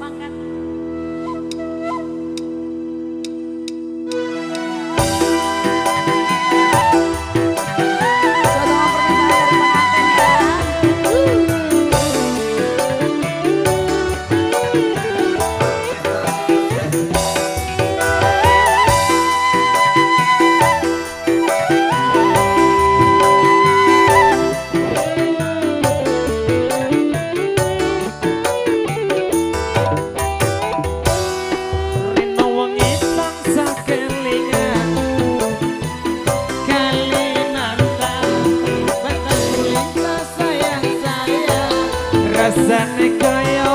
makan. Hassan Kaya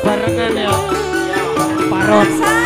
barengan ya. Parot.